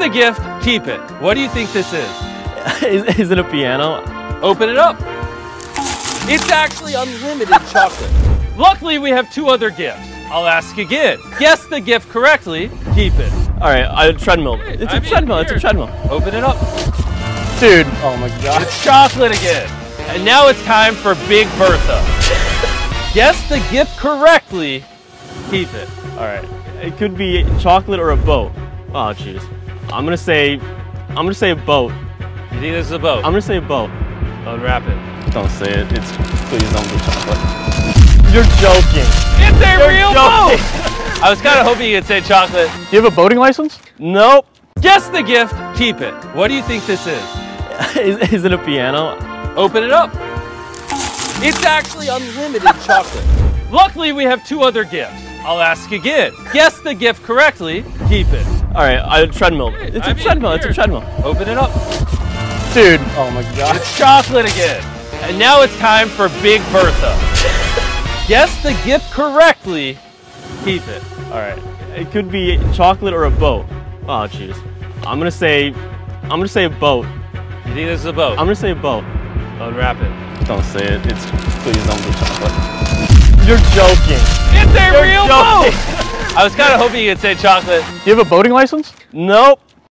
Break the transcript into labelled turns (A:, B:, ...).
A: the gift, keep it. What do you think this is?
B: is, is it a piano?
A: Open it up. It's actually unlimited chocolate. Luckily, we have two other gifts. I'll ask again. Guess the gift correctly, keep it.
B: All right, a treadmill. It's
A: I
B: a
A: mean,
B: treadmill. It's a treadmill.
A: Open it up.
B: Dude. Oh my god.
A: It's chocolate again. And now it's time for Big Bertha. Guess the gift correctly, keep it.
B: All right. It could be chocolate or a boat. Oh jeez. I'm gonna say, I'm gonna say a boat.
A: You think this is a boat?
B: I'm gonna say a boat.
A: Unwrap it.
B: Don't say it. It's please don't be chocolate. You're joking.
A: It's a
B: You're
A: real
B: joking.
A: boat! I was kind of hoping you'd say chocolate.
C: Do you have a boating license?
B: Nope.
A: Guess the gift, keep it. What do you think this is?
B: is, is it a piano?
A: Open it up. It's actually unlimited chocolate. Luckily, we have two other gifts. I'll ask again. Guess the gift correctly, keep it.
B: All right, a treadmill. It's
A: I
B: a
A: mean,
B: treadmill. It's a treadmill.
A: Open it up.
B: Dude. Oh my god.
A: It's chocolate again. And now it's time for Big Bertha. Guess the gift correctly, keep it.
B: All right. It could be chocolate or a boat. Oh jeez. I'm gonna say, I'm gonna say a boat.
A: You think this is a boat?
B: I'm gonna say a boat.
A: Unwrap it.
B: Don't say it. It's please don't be chocolate. You're joking.
A: It's a
B: You're
A: real
B: joking.
A: boat! I was kind of hoping you'd say chocolate.
C: Do you have a boating license?
B: Nope.